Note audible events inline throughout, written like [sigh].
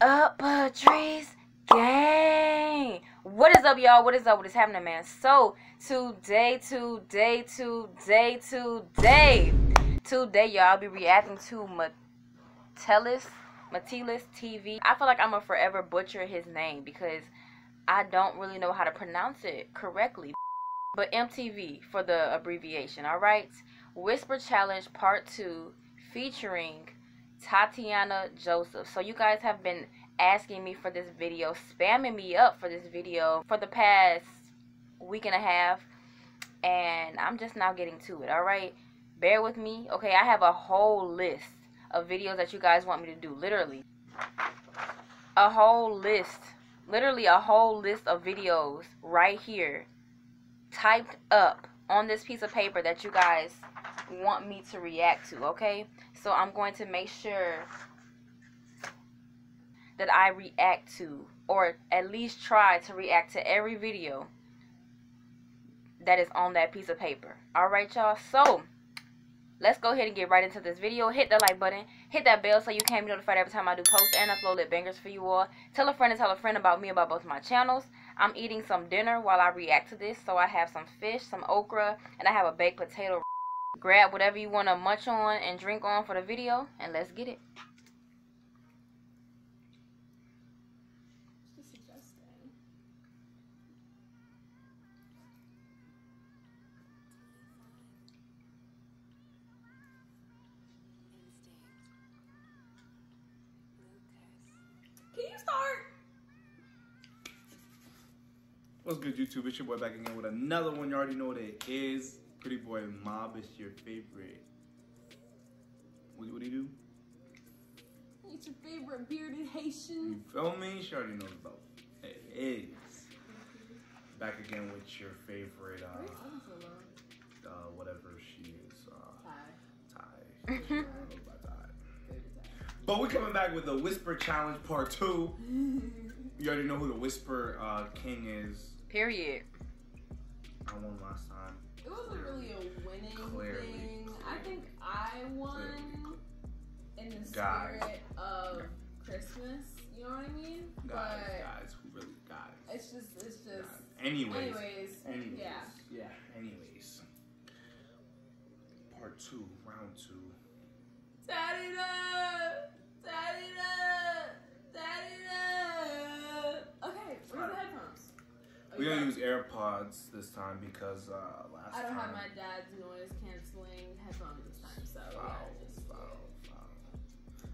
up, Patrice Gang? What is up, y'all? What is up? What is happening, man? So, today, today, today, today, today, y'all, I'll be reacting to Metelus, Metelus TV. I feel like I'm going to forever butcher his name because I don't really know how to pronounce it correctly. But MTV for the abbreviation, alright? Whisper Challenge Part 2 featuring Tatyana Joseph. So you guys have been asking me for this video, spamming me up for this video for the past week and a half. And I'm just now getting to it, alright? Bear with me. Okay, I have a whole list of videos that you guys want me to do. Literally. A whole list. Literally a whole list of videos right here. Typed up on this piece of paper that you guys want me to react to, okay? So I'm going to make sure that I react to, or at least try to react to every video that is on that piece of paper. Alright, y'all? So, let's go ahead and get right into this video. Hit the like button. Hit that bell so you can be notified every time I do post and upload lit bangers for you all. Tell a friend and tell a friend about me about both my channels. I'm eating some dinner while I react to this. So I have some fish, some okra, and I have a baked potato grab whatever you want to munch on and drink on for the video and let's get it What's good, YouTube? It's your boy back again with another one. You already know what it is. Pretty Boy Mob is your favorite. What, what do you do? It's your favorite bearded Haitian. You feel me? She already knows about it is. Back again with your favorite, uh, uh whatever she is. Uh, Ty. Ty. [laughs] but we're coming back with the Whisper Challenge Part 2. [laughs] you already know who the Whisper uh, King is. Period. I won last time it wasn't really a winning Clearly. thing. I think I won Clearly. in the spirit guys. of Christmas. You know what I mean? Guys, but guys, who really guys? It's just, it's just. Anyways, anyways, anyways, yeah, yeah. Anyways, part two, round two. Daddy, Daddy, Daddy. Okay, where's the headphones? We're gonna use AirPods this time because uh, last I don't time, have my dad's noise canceling headphones this time, so foul, yeah, just foul, foul.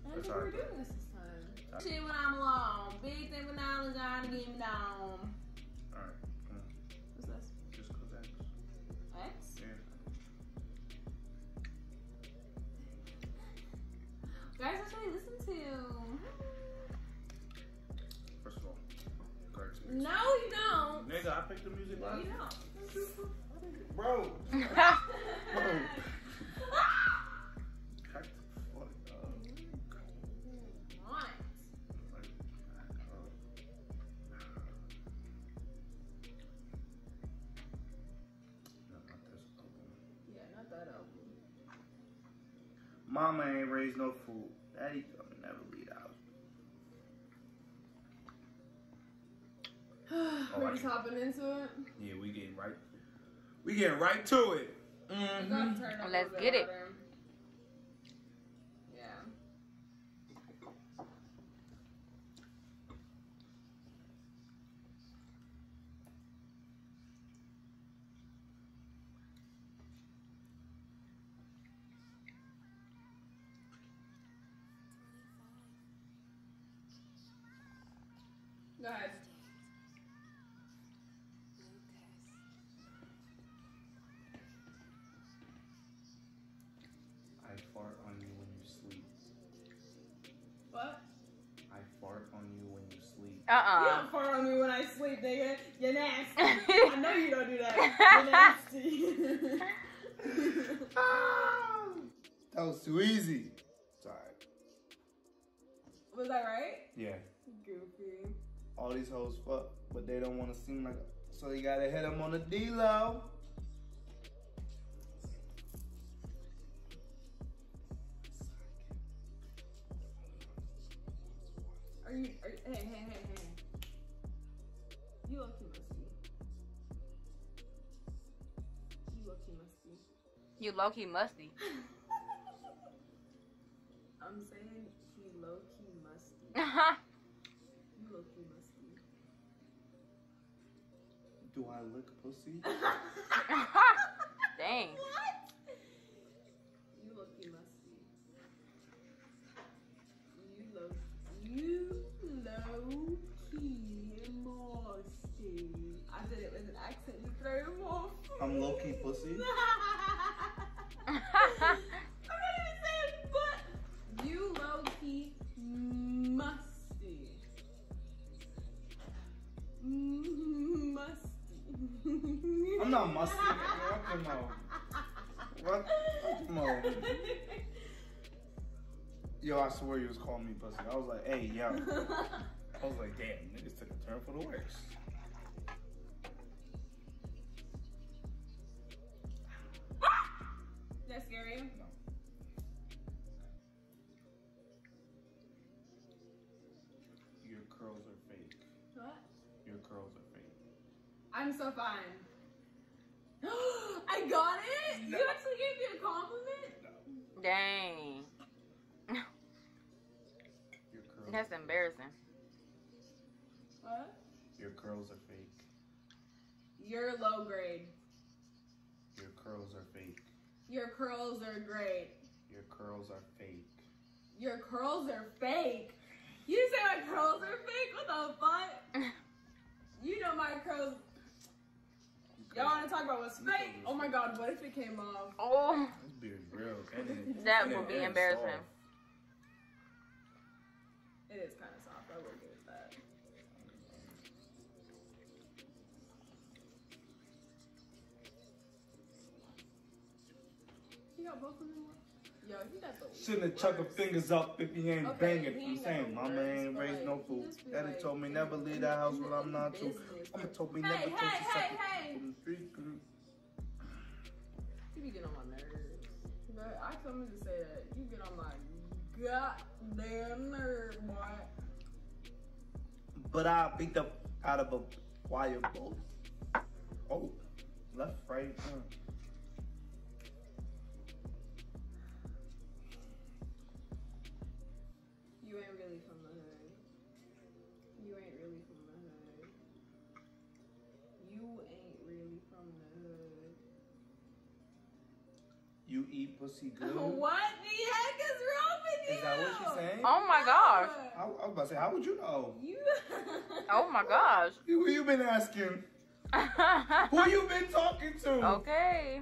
I think we're doing this this time. Shit when I'm alone. Big thing when I'm trying to get me down. Alright. What's this? Just cause X. X? Yeah. Guys, what I listen to. First of all, No, don't. Nigga, I picked the music no, You don't. Bro. [laughs] Bro. Uh, Mama ain't raised no fool. Daddy house. We're just hopping into it? Yeah, we getting right we getting right to it. Mm-hmm. Let's get it. Uh-uh. You don't fart on me when I sleep, nigga. You're nasty. [laughs] I know you don't do that. You're nasty. [laughs] that was too easy. Sorry. Was that right? Yeah. Goofy. All these hoes fuck, but they don't want to seem like. So you gotta hit them on the D-Lo. Are you hey, hey, hey, hey. You look musty. You look musty. You low key musty. I'm saying he low key musty. [laughs] Uh-huh. you low key musty. Do I lick pussy? [laughs] Dang. What? You low key musty. You low you low key musty. [laughs] I did it with an accent. You throw him off. I'm low key pussy. I'm not even saying but. You low key musty. Musty. I'm not musty. What the mo? What the mo? Yo, I swear you was calling me pussy. I was like, hey, yo. [laughs] I was like, damn, niggas took a turn for the worse. That scary? No. Your curls are fake. What? Your curls are fake. I'm so fine. [gasps] I got it? No. You actually gave me a compliment? No. Dang. [laughs] Your curls. That's embarrassing. What? Your curls are fake. You're low grade. Your curls are fake. Your curls are great. Your curls are fake. Your curls are fake. You say my curls are fake? What the fuck? [laughs] You know my curls. Y'all want to talk about what's fake? Oh my god, what if it came off? Oh, This beard's real. [laughs] That would be is embarrassing. soft. It is You got both of them? Yo, he got the. Shouldn't have chucked the fingers up if he ain't Okay, banging. he I'm saying, the mama worst, ain't raised no fool. Daddy like, told me never leave that house when I'm not the to. business. Mama told me Hey, never hey, touch a hey, second hey. from the street. [sighs] You be getting on my nerves. But I told in to say that you get on my goddamn nerve, boy. But I beat the out of a wire bolt. Oh, left, right. uh. Eat [laughs] pussy good. What the heck is wrong with you? Is that what she's saying? oh my gosh. I, I was about to say, how would you know? You. [laughs] Oh my gosh. Who you been asking? [laughs] Who you been talking to? okay.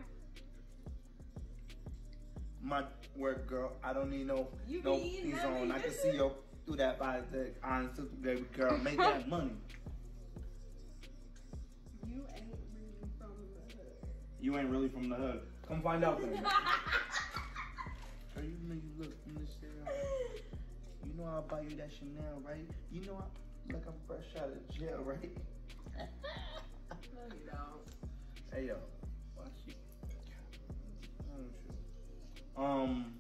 My work girl, I don't need no You no be eating piece that on. I can see you through that by the honest baby girl. Make that money. You ain't really from the hood. You ain't really from the hood. Come find out then. [laughs] Girl, you know you look from the shit. You know I'll buy you that Chanel, right? You know I like I'm fresh out of jail, right? No, you don't. Hey yo, watch you. Why? Um.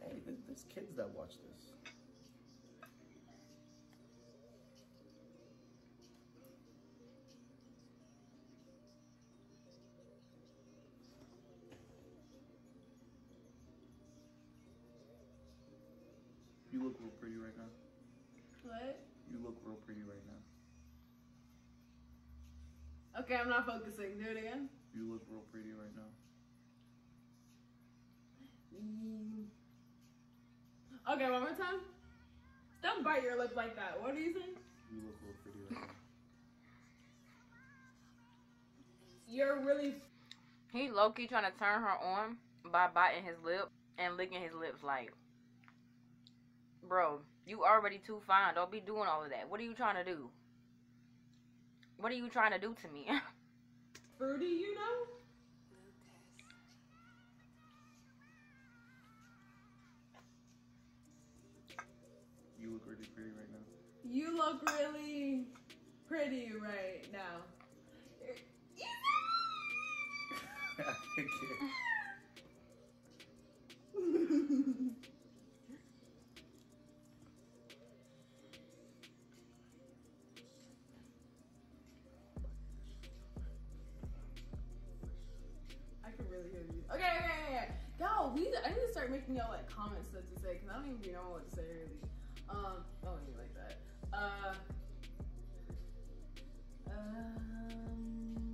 Hey, there's, there's kids that watch this. Right now. What? You look real pretty right now. Okay, I'm not focusing. Do it again. You look real pretty right now. Mm. Okay, one more time. Don't bite your lip like that. What do you think? You look real pretty right now. You're really. He low key trying to turn her on by biting his lip and licking his lips like, Bro, you already too fine. Don't be doing all of that. What are you trying to do? What are you trying to do to me? [laughs] Birdie, you know? You look really pretty right now. You look really pretty right now. [laughs] I can't. [laughs] y'all like comments stuff to say because I don't even know what to say really. Um, oh, you like that? Uh, um,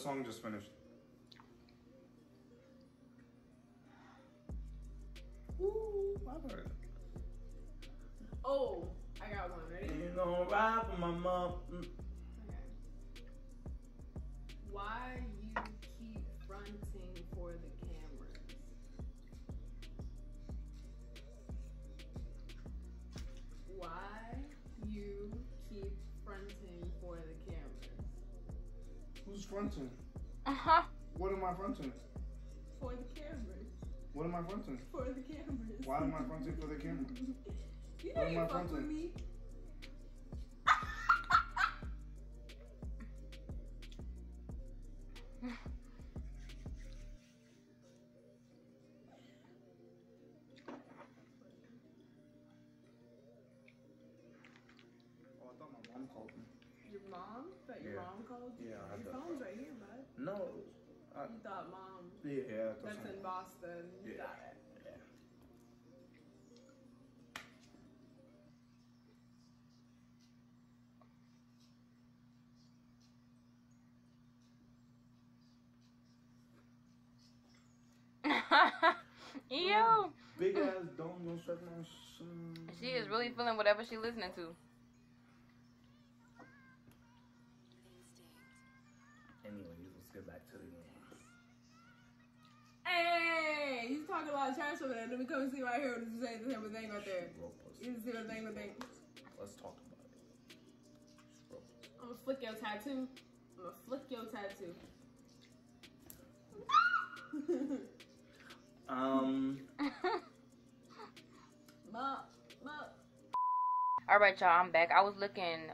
song just finished. Ooh, I've heard it. oh, I got one. Ready? You gonna ride for my mom? Mm. Okay. Why you keep fronting for the Who's fronting? Uh-huh. What am I fronting? For the cameras. What am I fronting? For the cameras. Why am I fronting for the camera? [laughs] You What know am you I fuck with fronting? me. You thought mom. yeah, yeah. I thought That's something. in Boston. You Yeah. got it. Yeah. [laughs] Ew. Big ass dome gonna suck my son. She is really feeling whatever she listening to. Anyways, Hey, he's talking a lot of trash over there. Let me come and see right here what you say the same thing right there. Rope. You see what thing with thing. Let's talk about it. Just rope us. I'm gonna flick your tattoo. I'm gonna flick your tattoo. [laughs] Um, [laughs] Ma, ma. All right, y'all. I'm back. I was looking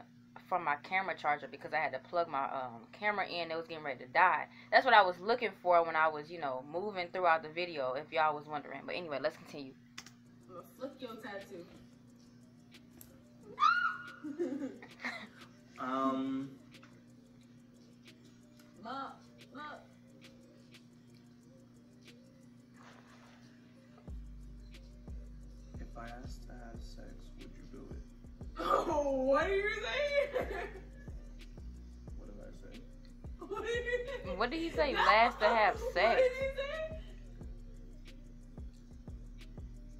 for my camera charger because I had to plug my um, camera in. It was getting ready to die. That's what I was looking for when I was, you know, moving throughout the video. If y'all was wondering. But anyway, let's continue. I'm gonna flick your tattoo. [laughs] um, ma, ma. if I asked Oh, [laughs] what are you saying? What did I say? what did you say? What did he say? Last to have [laughs] What sex. did he say?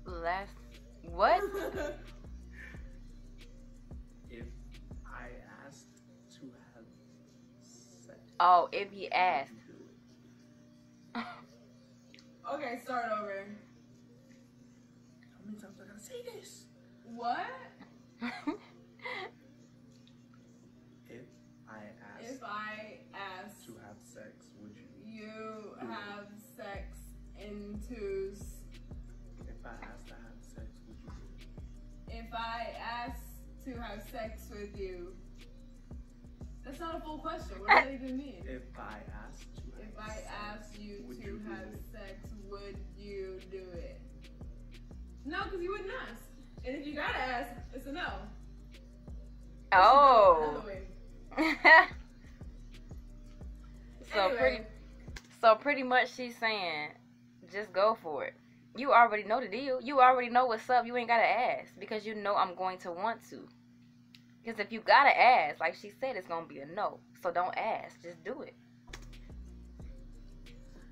Last. What? [laughs] If I asked to have sex, Oh, if he asked. you do okay, start over. How many times I gotta say this? What? If I asked If I ask to have sex, would you? you have sex into s- If I asked to have sex, would you? do it? if I ask to have sex with you. That's not a full question. What does that even mean? [laughs] If I asked to have If I sex, asked you to you have sex, would you do it? No, because you wouldn't ask. And if you gotta ask, it's a no. oh. [laughs] So Anyway. pretty. So pretty much she's saying, just go for it. You already know the deal. You already know what's up. You ain't gotta ask because you know I'm going to want to. Because if you gotta ask, like she said, it's gonna be a no. So don't ask. Just do it.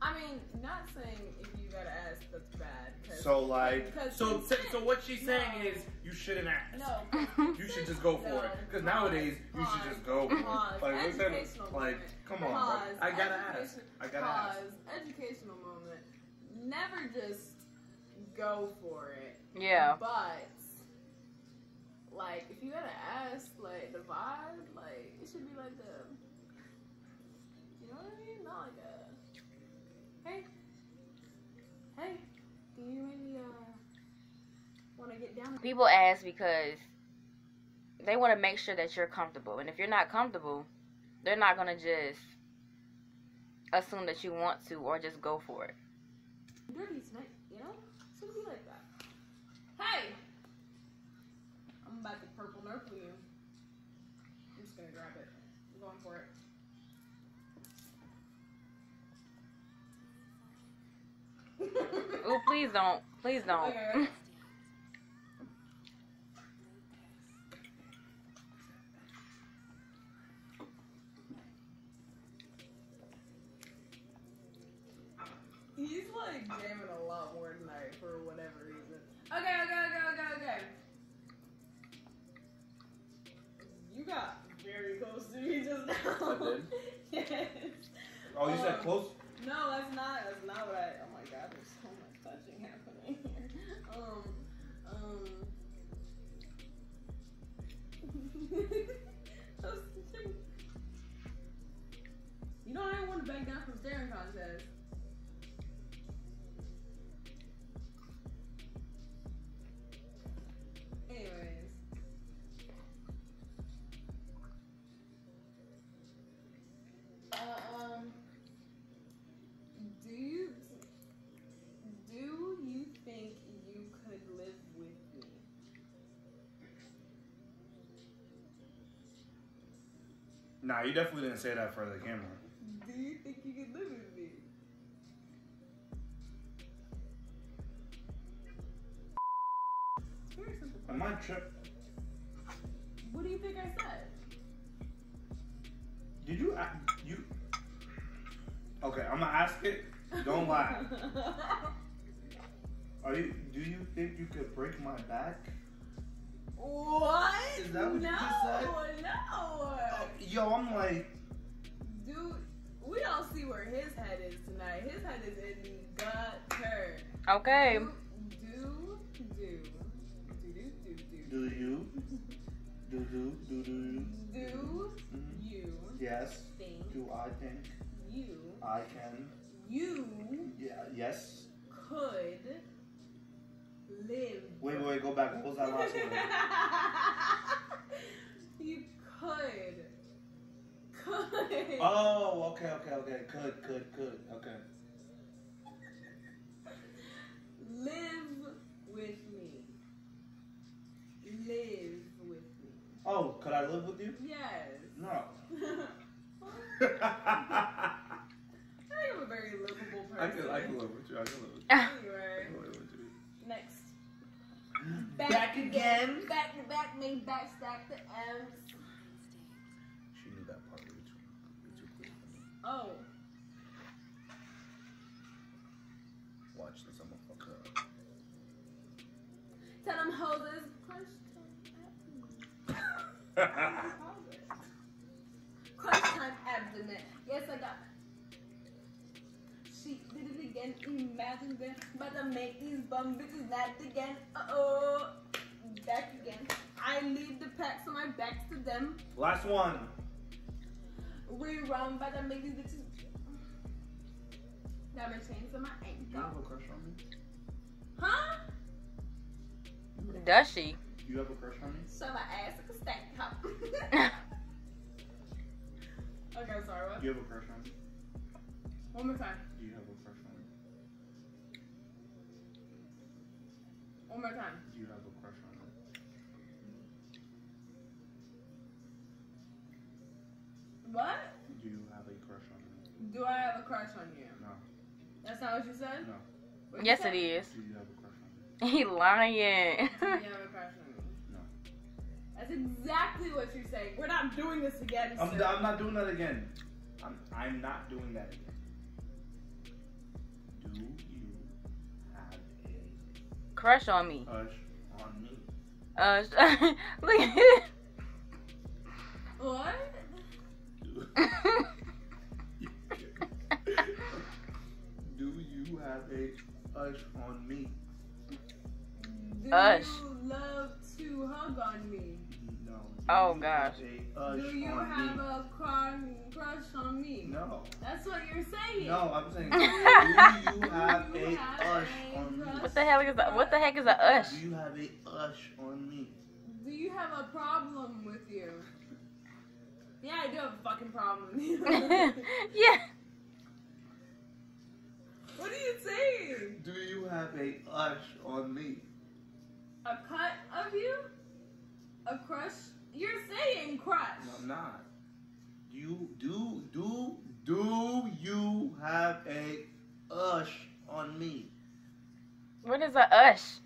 I mean, not saying if you gotta ask, that's bad. So like, so consent- so what she's saying No. is you shouldn't ask. No. You should just go for No. it. Because nowadays you should just go for it. Pause. Like what's that? Educational Like, moment. come on, Pause. bro. I gotta ask. I gotta ask. Pause. Educational moment. Never just go for it. Yeah. But like, if you gotta ask, like the vibe, like it should be like the, you know what I mean? Not like a, hey, hey, do you really uh want to get down? People ask because they want to make sure that you're comfortable, and if you're not comfortable, they're not gonna just assume that you want to or just go for it. Dirty tonight, you know? It's gonna be like that. Hey! I'm about to purple please don't. Please don't. [laughs] staring contest. Anyways. Uh, um. Do you do you think you could live with me? Nah, you definitely didn't say that for the camera. Okay, I'm gonna ask it. Don't lie. [laughs] Are you? Do you think you could break my back? what? Is that what you no, just said? No. Oh, yo, I'm like, Dude, we don't see where his head is tonight. His head is in the gutter. Okay. Do, do, do, do, do, do, do you? [laughs] Do do do do you? do. Mhm. You Yes. think Do I think you I can? you Yeah. Yes. could live? Wait, wait, wait. Go back. What was that last one? [laughs] you could. Could. Oh, okay, okay, okay. Could, could, could. Okay. Live with me. Live with me. Oh, could I live with you? Yes. No. [laughs] [laughs] I am a very livable person. I can, I can live with you. I can live with you. Ah. Anyway, I can live with you. next. Back again. Back to back, make back stack the M's. She knew that part way too, way too quick for me. Oh. Watch this. I'm gonna fuck her up. Tell them hoes crunch time. [laughs] again. Imagine that. But I make these bum bitches mad again. Uh oh. Back again. I leave the pack, so my back to them. Last one. We run, but I make these bitches. Never change on my You have ankle. a crush on me? Huh? Does she? You have a crush on me? So my ass like a stack top. [laughs] okay, sorry. What? Do you have a crush on me? One more time. Do you have a crush on me? One more time. Do you have a crush on me? What? Do you have a crush on me? Do I have a crush on you? No. That's not what you said? No. What'd yes, you it. Do you have a crush on me? He lying. Do you have a crush on me? No. That's exactly what you're saying. We're not doing this again. I'm, sir. I'm not doing that again. I'm, I'm not doing that again. Do you have a Crush on me. crush on me? Uh, [laughs] look at it. What? Do, [laughs] do you have a crush on me? Do Ush. you love to hug on me? No. Do Oh, gosh. Have a crush Do you have me? a crush on me? No. That's what you're saying. No, I'm saying, [laughs] do you have Do a you have crush a on me? What the hell is that? What the heck is a ush? Do you have a crush on me? Do you have a problem with you? Yeah, I do have a fucking problem with you. [laughs] yeah. what are you saying? Do you have a ush on me? A cut of you? A crush? You're saying crush. No, I'm not. Do you do do do you have a ush on me? What is a ush?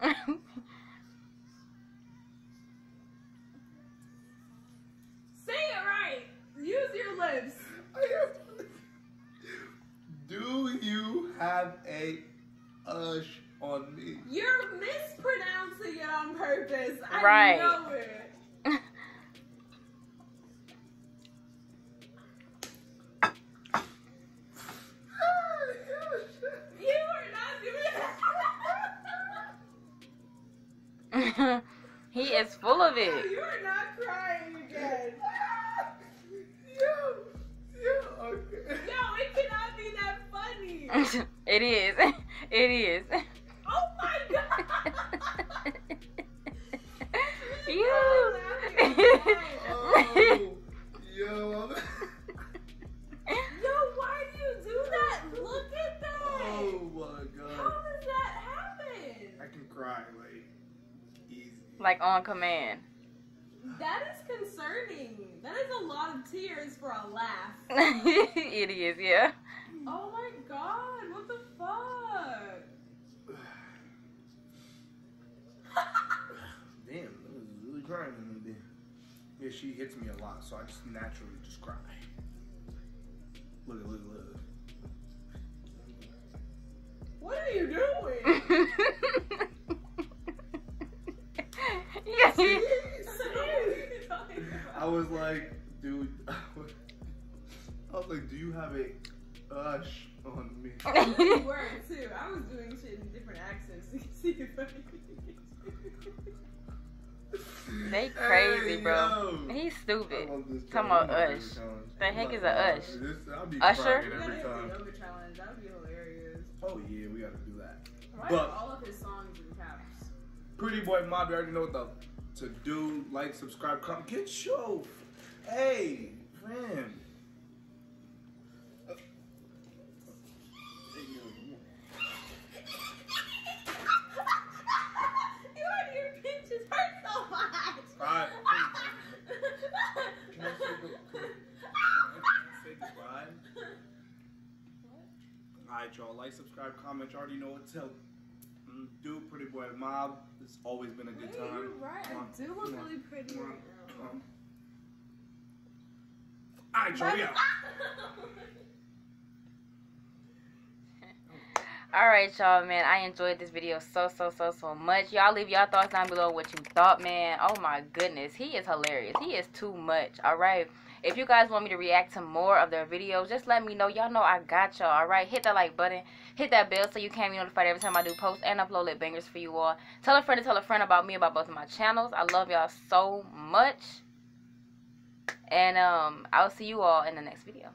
[laughs] Say it right. Use your lips. [laughs] Do you have a ush on me? You're mispronouncing it on purpose. I Right. know it. Like on command. That is concerning. That is a lot of tears for a laugh. [laughs] it is, yeah. Oh my god, what the fuck? [laughs] Damn, that was really crying in there. Yeah, she hits me a lot, so I just naturally just cry. Look at, look at, look. What are you doing? [laughs] yeah. [laughs] I was like, dude, [laughs] I was like, do you have a ush on me? [laughs] you were too. I was doing shit in different accents so you can see if I They crazy, Hey, bro. yo. He's stupid. love this Talking about Ush. The heck is a gonna Ush? This, I'll be Usher? crying We gotta every hit the time. yoga challenge. That would be hilarious. Oh yeah, we gotta do that. Why But- are all of his songs in caps? Pretty boy mob, you already know what the to do. Like, subscribe, comment, get show. Hey, fam. [laughs] you and your so much. Alright. [laughs] Can I say good- can I say goodbye? Alright, y'all. Like, subscribe, comment. You already know what to tell. Do pretty boy mob. It's always been a good Wait, time. you're right. Come on, I do look come on, really pretty come on, right now. on. Alright, y'all. [laughs] All right, y'all, man. I enjoyed this video so, so, so, so much. Y'all leave y'all thoughts down below what you thought, man. Oh, my goodness. He is hilarious. He is too much, all right? If you guys want me to react to more of their videos, just let me know. Y'all know I got y'all, all right? Hit that like button. Hit that bell so you can be notified every time I do post and upload lit bangers for you all. Tell a friend to tell a friend about me, about both of my channels. I love y'all so much. And um, I'll see you all in the next video.